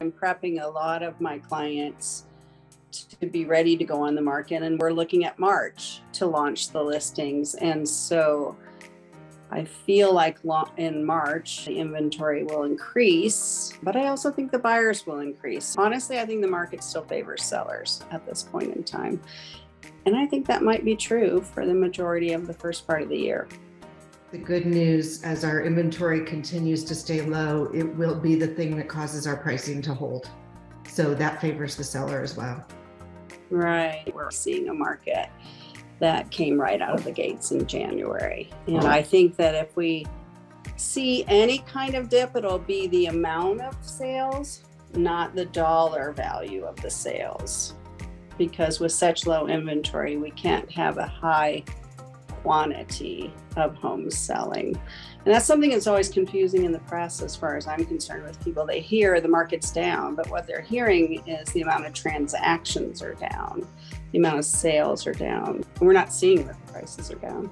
I'm prepping a lot of my clients to be ready to go on the market, and we're looking at March to launch the listings. And so I feel like in March, the inventory will increase, but I also think the buyers will increase. Honestly, I think the market still favors sellers at this point in time. And I think that might be true for the majority of the first part of the year. The good news as our inventory continues to stay low, it will be the thing that causes our pricing to hold. So that favors the seller as well. Right. We're seeing a market that came right out of the gates in January. And I think that if we see any kind of dip, it'll be the amount of sales, not the dollar value of the sales. Because with such low inventory, we can't have a high quantity of homes selling. And that's something that's always confusing in the press as far as I'm concerned with people. They hear the market's down, but what they're hearing is the amount of transactions are down, the amount of sales are down. We're not seeing that the prices are down.